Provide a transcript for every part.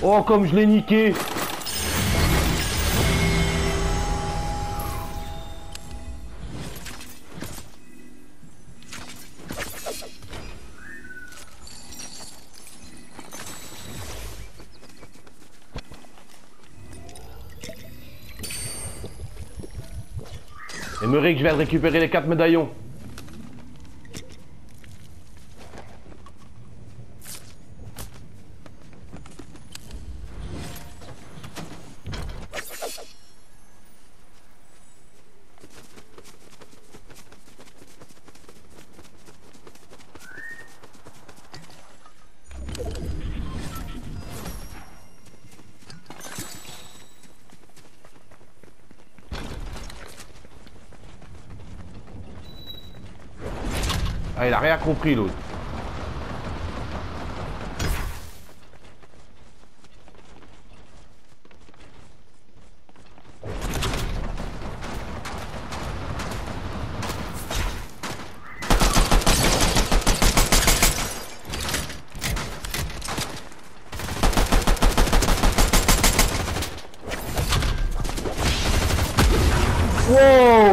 Oh, comme je l'ai niqué Émeric, je viens récupérer les quatre médaillons. Ah, il a rien compris l'autre.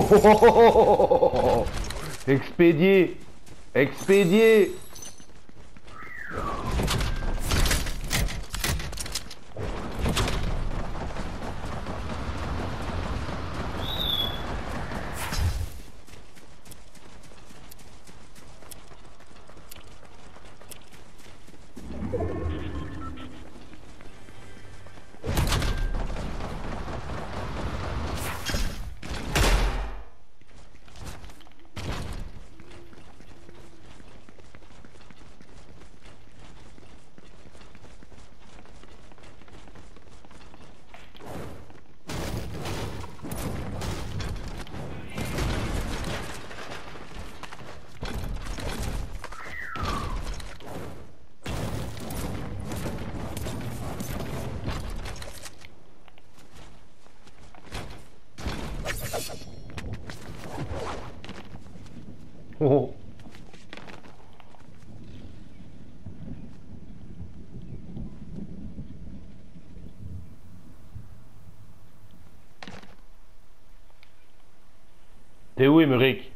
Expédié Expédié Oh. T'es où, Émeric?